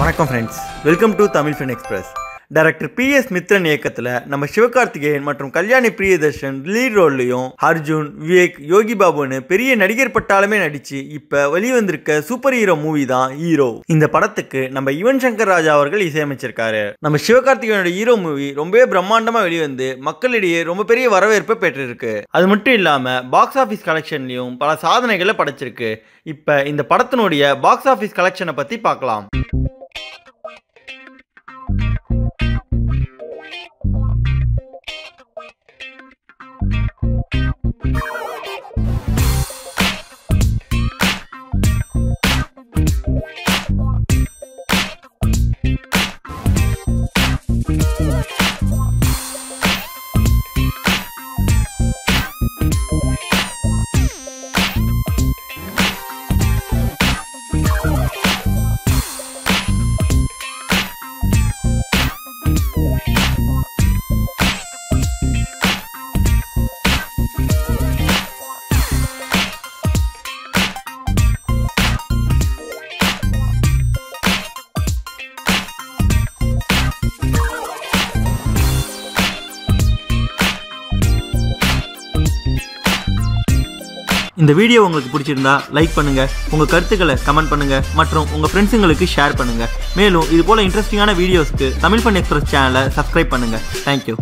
வணக்கம் friends welcome to Tamil fun express director P S Mithran இயக்கத்தில் நம்ம சிவகார்த்திகேயன் மற்றும் கல்யாணி பிரியதர்ஷன் லீட் ரோல்லையும் அர்ஜுன் விவேக் யோகி பாபுன்னு பெரிய நடிகர் பட்டாலுமே நடித்து இப்போ வெளிவந்திருக்க சூப்பர் ஹீரோ மூவி தான் ஹீரோ இந்த படத்துக்கு நம்ம யுவன் சங்கர் ராஜா அவர்கள் இசையமைச்சிருக்காரு. நம்ம சிவகார்த்திகேயனோட ஹீரோ மூவி ரொம்பவே பிரம்மாண்டமாக வெளிவந்து மக்களிடையே ரொம்ப பெரிய வரவேற்பை பெற்றிருக்கு. அது மட்டும் இல்லாமல் பாக்ஸ் ஆஃபீஸ் கலெக்ஷன்லையும் பல சாதனைகளை படைச்சிருக்கு. இப்போ இந்த படத்தினுடைய பாக்ஸ் ஆஃபீஸ் கலெக்ஷனை பற்றி பார்க்கலாம். இந்த வீடியோ உங்களுக்கு பிடிச்சிருந்தா லைக் பண்ணுங்க உங்க கருத்துக்களை கமெண்ட் பண்ணுங்க மற்றும் உங்க ஃப்ரெண்ட்ஸுங்களுக்கு ஷேர் பண்ணுங்க. மேலும் இது போல இன்ட்ரெஸ்டிங்கான வீடியோஸ்க்கு தமிழ் ஃபன் எக்ஸ்பிரஸ் சேனலை சப்ஸ்கிரைப் பண்ணுங்க. Thank you